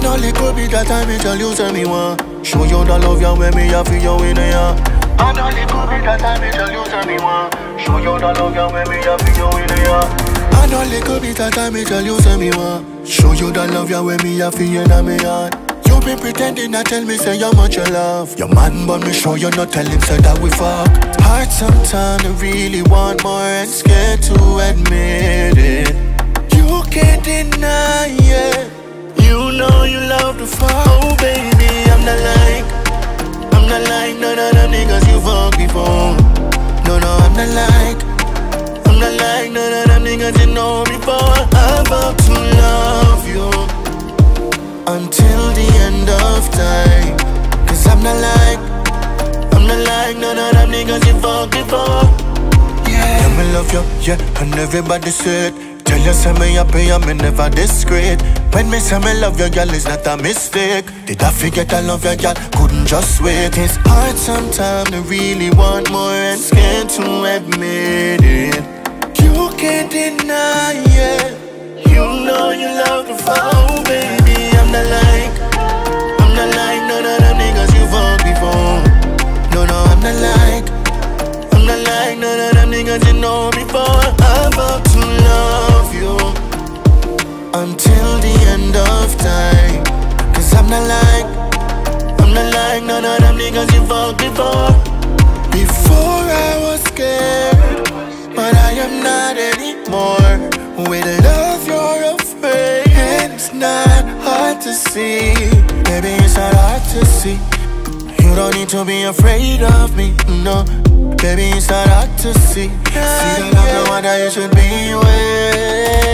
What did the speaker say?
be that time me tell you say me want. Show you the love you when me have for you in the yard And all it could be that time me tell you say me want. Show you the love you when me have for you in the yard And all it could be that time me tell you say me want. Show you the love you when me for you in me yard you been pretending to tell me say how much you love. Your man but me sure you not tell him say that we fuck. Hard sometimes really want more and scared to admit it. You can't deny love the fuck Oh baby I'm not like I'm not like none of them niggas you fuck before No no I'm not like I'm not like none of them niggas you know before I'm about to love you until the end of time. Cause I'm not like, I'm not like none of them niggas you fuck before. Yeah, yeah me love you, yeah, and everybody said. Tell you say me happy and me never discreet. When me say me love your girl, it's not a mistake. Did I forget I love your girl? Couldn't just wait. It's hard sometimes to really want more and scared to admit it. You can't deny it. You know you love the phone, Until the end of time. Cause I'm not like I'm not like none of them niggas you fuck before. Before I was scared But I am not anymore. With love you're afraid And it's not hard to see. Baby it's not hard to see. You don't need to be afraid of me, no. Baby it's not hard to see. See that I'm the one that you should be with